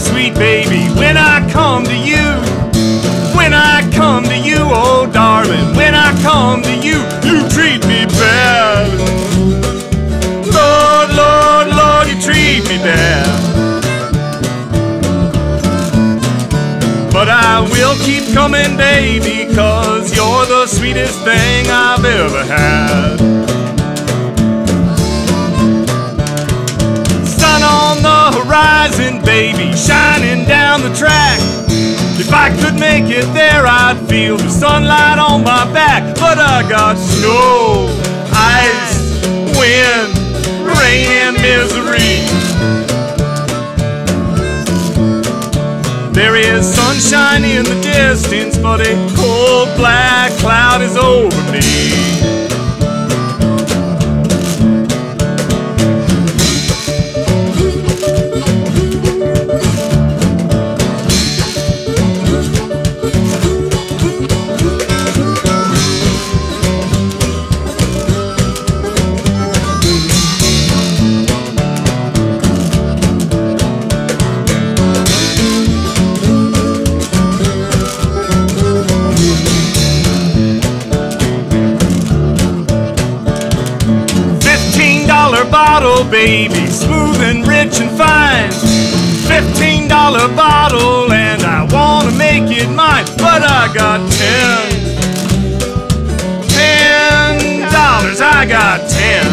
sweet baby, when I come to you, when I come to you, oh darling, when I come to you, you treat me bad. Lord, Lord, Lord, you treat me bad. But I will keep coming, baby, cause you're the sweetest thing I've ever had. Make it there, I'd feel the sunlight on my back. But I got snow, ice, wind, rain, and misery. There is sunshine in the distance, but a cold black cloud is over me. Bottle, baby, smooth and rich and fine. Fifteen dollar bottle, and I wanna make it mine, but I got ten. Ten dollars, I got ten.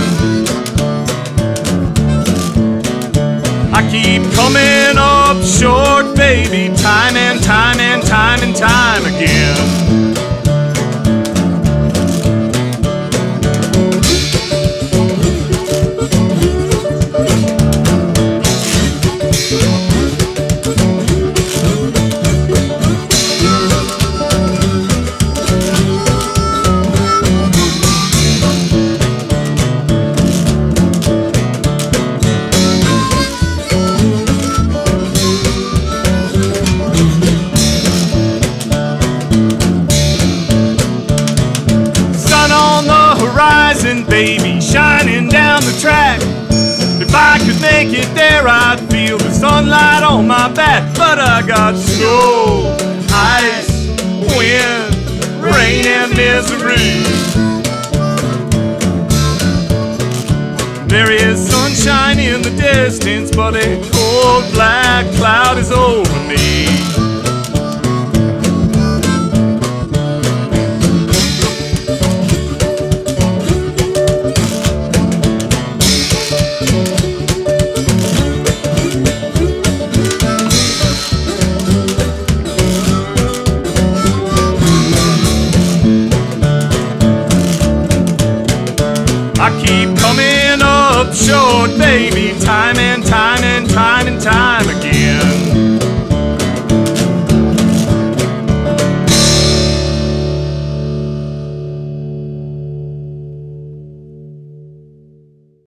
I keep coming up short, baby, time and time and time and time again. Horizon, baby, shining down the track. If I could make it there, I'd feel the sunlight on my back. But I got snow, ice, wind, rain, and misery. There is sunshine in the distance, but a cold black cloud is over me. keep coming up short, baby, time and time and time and time.